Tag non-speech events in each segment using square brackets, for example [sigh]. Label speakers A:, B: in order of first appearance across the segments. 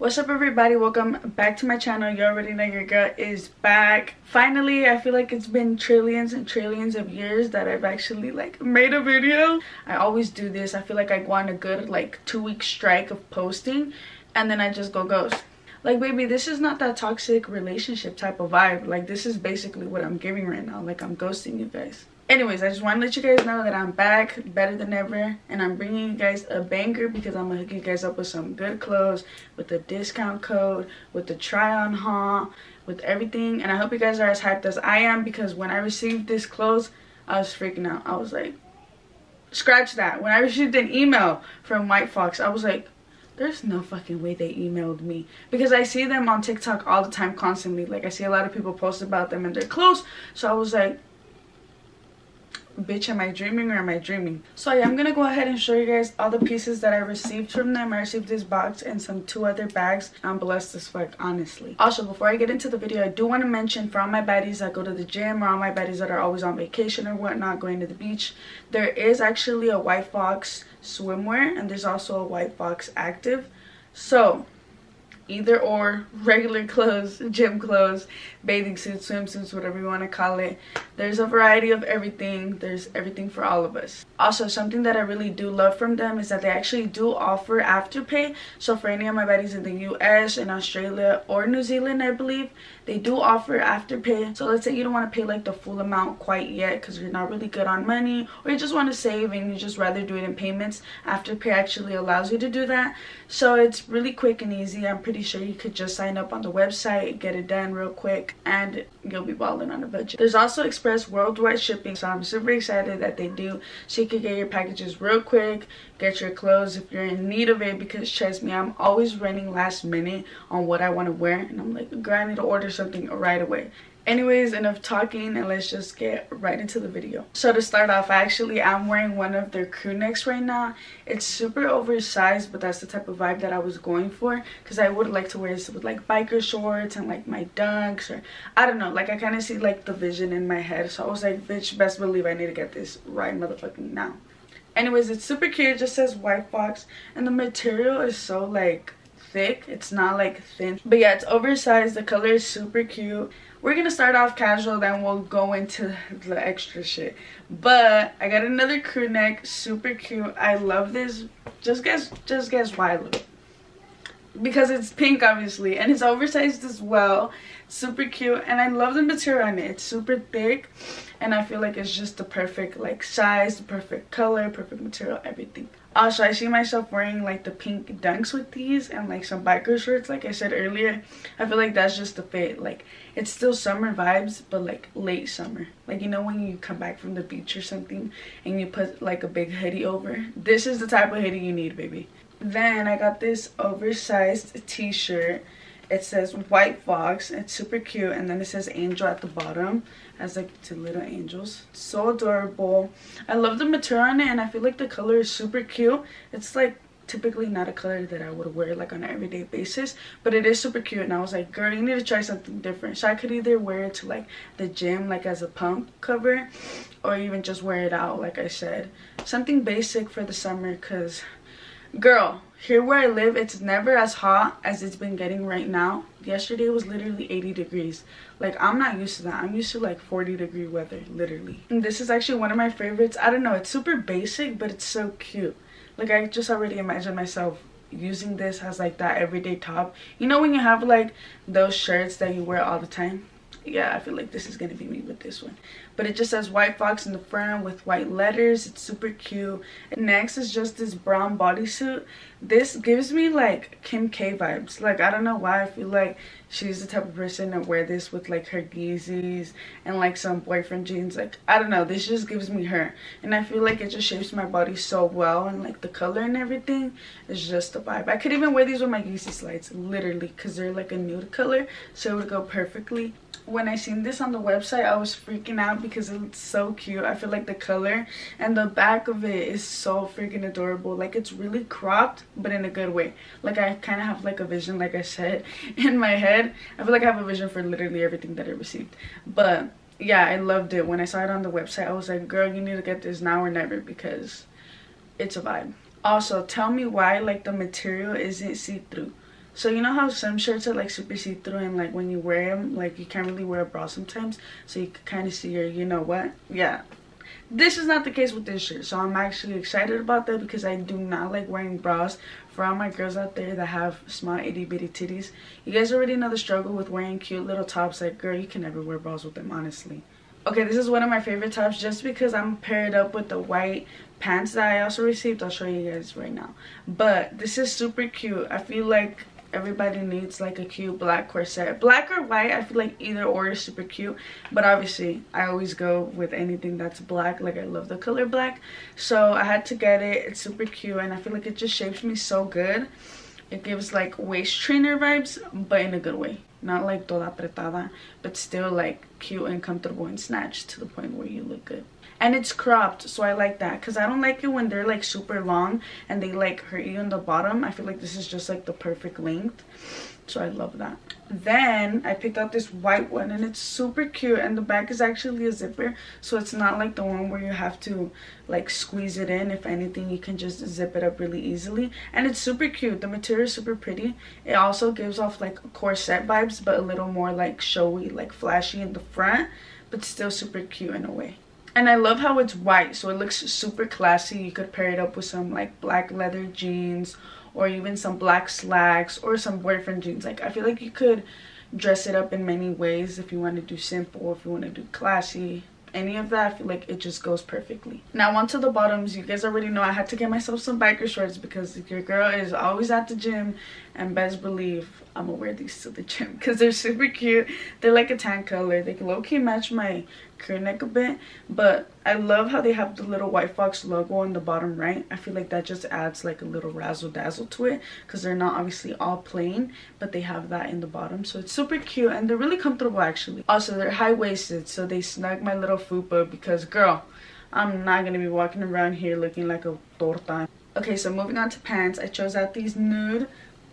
A: What's up everybody? Welcome back to my channel. You already know your girl is back. Finally, I feel like it's been trillions and trillions of years that I've actually like made a video. I always do this. I feel like I go on a good like two week strike of posting and then I just go ghost. Like baby, this is not that toxic relationship type of vibe. Like this is basically what I'm giving right now. Like I'm ghosting you guys anyways i just want to let you guys know that i'm back better than ever and i'm bringing you guys a banger because i'm gonna hook you guys up with some good clothes with the discount code with the try on haul with everything and i hope you guys are as hyped as i am because when i received this clothes i was freaking out. I was like scratch that. When i received an email from white fox i was like there's no fucking way they emailed me because I see them on TikTok all the time constantly. Like I see a lot of people post about them and they're close so I was like bitch am i dreaming or am i dreaming? So yeah i'm gonna go ahead and show you guys all the pieces that i received from them. I received this box and some two other bags. I'm blessed as fuck honestly. Also before i get into the video i do want to mention for all my baddies that go to the gym or all my baddies that are always on vacation or whatnot going to the beach there is actually a white fox swimwear and there's also a white fox active. So either or regular clothes gym clothes bathing suits swimsuits whatever you want to call it. There's a variety of everything. There's everything for all of us. Also something that i really do love from them is that they actually do offer afterpay. So for any of my buddies in the us in australia or new zealand i believe they do offer afterpay so let's say you don't want to pay like the full amount quite yet because you're not really good on money or you just want to save and you just rather do it in payments afterpay actually allows you to do that. So it's really quick and easy. I'm pretty sure you could just sign up on the website get it done real quick and you'll be balling on a budget. There's also express worldwide shipping so i'm super excited that they do. So you can get your packages real quick get your clothes if you're in need of it because trust me i'm always running last minute on what i want to wear and i'm like girl i need to order something right away. Anyways enough talking and let's just get right into the video. So to start off actually i'm wearing one of their crew necks right now. It's super oversized but that's the type of vibe that i was going for because i would like to wear this with like biker shorts and like my dunks or i don't know like i kind of see like the vision in my head. So i was like bitch best believe i need to get this right motherfucking now anyways it's super cute. It just says white fox and the material is so like thick. It's not like thin. But yeah it's oversized. The color is super cute. We're gonna start off casual then we'll go into the extra shit. But i got another crew neck. Super cute. I love this. Just guess just guess why i love it because it's pink obviously and it's oversized as well. Super cute and i love the material on it. It's super thick and i feel like it's just the perfect like size perfect color perfect material everything. Also i see myself wearing like the pink dunks with these and like some biker shorts like i said earlier. I feel like that's just the fit. Like it's still summer vibes but like late summer. Like you know when you come back from the beach or something and you put like a big hoodie over? This is the type of hoodie you need baby then I got this oversized t-shirt. It says White Fox. It's super cute. And then it says Angel at the bottom. Has like two little angels. So adorable. I love the material on it and I feel like the color is super cute. It's like typically not a color that I would wear like on an everyday basis but it is super cute and I was like girl you need to try something different so I could either wear it to like the gym like as a pump cover or even just wear it out like I said something basic for the summer because Girl, here where I live, it's never as hot as it's been getting right now. Yesterday was literally 80 degrees. Like, I'm not used to that. I'm used to like 40 degree weather, literally. And this is actually one of my favorites. I don't know, it's super basic, but it's so cute. Like, I just already imagine myself using this as like that everyday top. You know when you have like those shirts that you wear all the time? Yeah, I feel like this is going to be me with this one. But it just says White Fox in the front with white letters. It's super cute. And next is just this brown bodysuit. This gives me like Kim K vibes. Like, I don't know why. I feel like she's the type of person to wear this with like her Yeezys and like some boyfriend jeans. Like, I don't know. This just gives me her. And I feel like it just shapes my body so well. And like the color and everything is just a vibe. I could even wear these with my Yeezy slides. Literally. Because they're like a nude color. So it would go perfectly when I seen this on the website, I was freaking out because it's so cute. I feel like the color and the back of it is so freaking adorable. Like it's really cropped, but in a good way. Like I kind of have like a vision, like I said, [laughs] in my head. I feel like I have a vision for literally everything that I received. But yeah, I loved it. When I saw it on the website, I was like, girl, you need to get this now or never because it's a vibe. Also, tell me why like the material isn't see-through So you know how some shirts are like super see-through and like when you wear them, like you can't really wear a bra sometimes. So you can kind of see your, you know what? Yeah. This is not the case with this shirt. So I'm actually excited about that because I do not like wearing bras. For all my girls out there that have small itty bitty titties. You guys already know the struggle with wearing cute little tops. Like girl, you can never wear bras with them honestly. Okay, this is one of my favorite tops just because I'm paired up with the white pants that I also received. I'll show you guys right now. But this is super cute. I feel like everybody needs like a cute black corset. Black or white i feel like either or is super cute but obviously i always go with anything that's black like i love the color black. So i had to get it. It's super cute and i feel like it just shapes me so good. It gives like waist trainer vibes but in a good way. Not like toda apretada but still like cute and comfortable and snatched to the point where you look good and it's cropped so i like that. Because i don't like it when they're like super long and they like hurt you in the bottom. I feel like this is just like the perfect length. So i love that. Then i picked out this white one and it's super cute and the back is actually a zipper. So it's not like the one where you have to like squeeze it in. If anything you can just zip it up really easily. And it's super cute. The material is super pretty. It also gives off like corset vibes but a little more like showy like flashy in the front but still super cute in a way and I love how it's white so it looks super classy. You could pair it up with some like black leather jeans or even some black slacks or some boyfriend jeans. Like I feel like you could dress it up in many ways if you want to do simple if you want to do classy. Any of that i feel like it just goes perfectly. Now onto the bottoms. You guys already know i had to get myself some biker shorts because your girl is always at the gym. And best believe i'm gonna wear these to the gym [laughs] because they're super cute. They're like a tan color. They low-key match my neck a bit but i love how they have the little white fox logo on the bottom right. I feel like that just adds like a little razzle dazzle to it because they're not obviously all plain but they have that in the bottom. So it's super cute and they're really comfortable actually. Also they're high-waisted so they snug my little fupa because girl i'm not gonna be walking around here looking like a torta. Okay so moving on to pants. I chose out these nude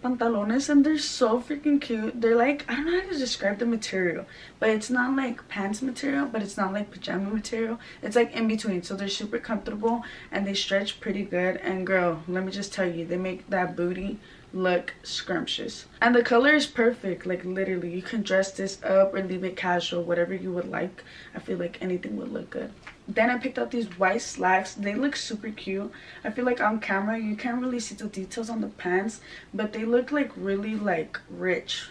A: pantalones and they're so freaking cute. They're like i don't know how to describe the material but it's not like pants material but it's not like pajama material. It's like in between. So they're super comfortable and they stretch pretty good. And girl let me just tell you they make that booty look scrumptious. And the color is perfect. Like literally you can dress this up or leave it casual whatever you would like. I feel like anything would look good then i picked out these white slacks. They look super cute. I feel like on camera you can't really see the details on the pants but they look like really like rich.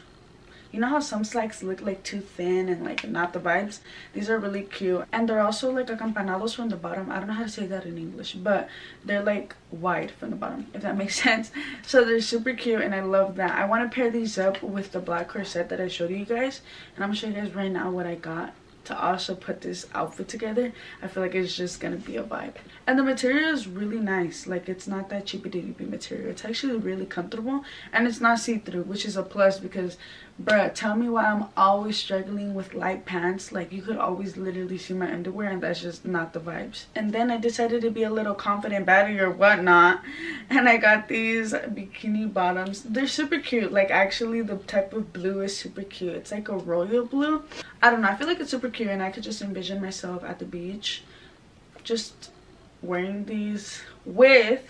A: You know how some slacks look like too thin and like not the vibes? These are really cute. And they're also like acampanados from the bottom. I don't know how to say that in english but they're like wide from the bottom if that [laughs] makes sense. So they're super cute and i love that. I want to pair these up with the black corset that i showed you guys and i'm gonna show you guys right now what i got to also put this outfit together i feel like it's just gonna be a vibe. And the material is really nice. Like it's not that cheapy dippy material. It's actually really comfortable and it's not see-through which is a plus because bruh tell me why i'm always struggling with light pants. Like you could always literally see my underwear and that's just not the vibes. And then i decided to be a little confident baddie or whatnot. And i got these bikini bottoms. They're super cute. Like actually the type of blue is super cute. It's like a royal blue. I don't know. I feel like it's super cute and i could just envision myself at the beach just wearing these with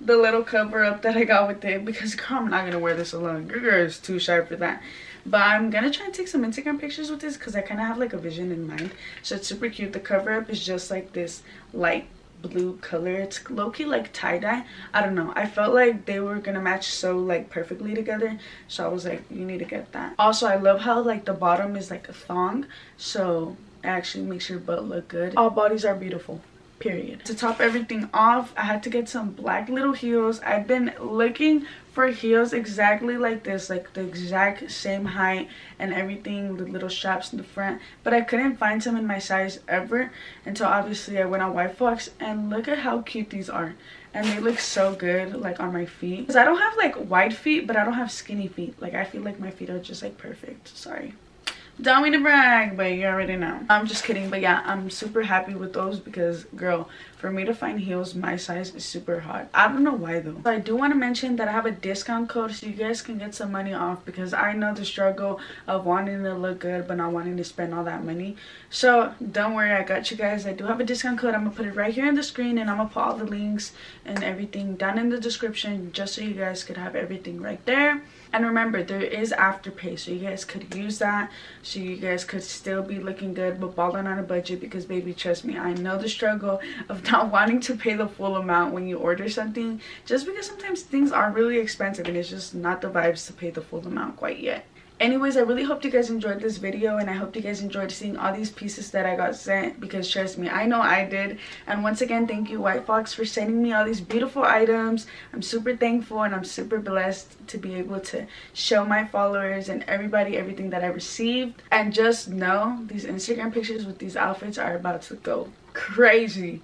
A: the little cover up that I got with it because girl, I'm not gonna wear this alone. Your girl is too shy for that. But I'm gonna try and take some Instagram pictures with this because I kind of have like a vision in mind. So it's super cute. The cover up is just like this light blue color. It's low-key like tie-dye. I don't know. I felt like they were gonna match so like perfectly together. So I was like, you need to get that. Also, I love how like the bottom is like a thong. So it actually makes your butt look good. All bodies are beautiful period. To top everything off i had to get some black little heels. I've been looking for heels exactly like this like the exact same height and everything the little straps in the front but i couldn't find some in my size ever until obviously i went on white fox and look at how cute these are. And they look so good like on my feet. Because i don't have like wide feet but i don't have skinny feet. Like i feel like my feet are just like perfect. Sorry don't mean to brag but you already know. I'm just kidding but yeah i'm super happy with those because girl for me to find heels my size is super hard i don't know why though. I do want to mention that i have a discount code so you guys can get some money off because i know the struggle of wanting to look good but not wanting to spend all that money. So don't worry i got you guys. I do have a discount code. I'm gonna put it right here on the screen and i'm gonna put all the links and everything down in the description just so you guys could have everything right there. And remember there is afterpay so you guys could use that so you guys could still be looking good but balling on a budget because baby trust me i know the struggle of not wanting to pay the full amount when you order something just because sometimes things are really expensive and it's just not the vibes to pay the full amount quite yet. Anyways i really hope you guys enjoyed this video and i hope you guys enjoyed seeing all these pieces that i got sent because trust me i know i did. And once again thank you white fox for sending me all these beautiful items. I'm super thankful and i'm super blessed to be able to show my followers and everybody everything that i received. And just know these instagram pictures with these outfits are about to go crazy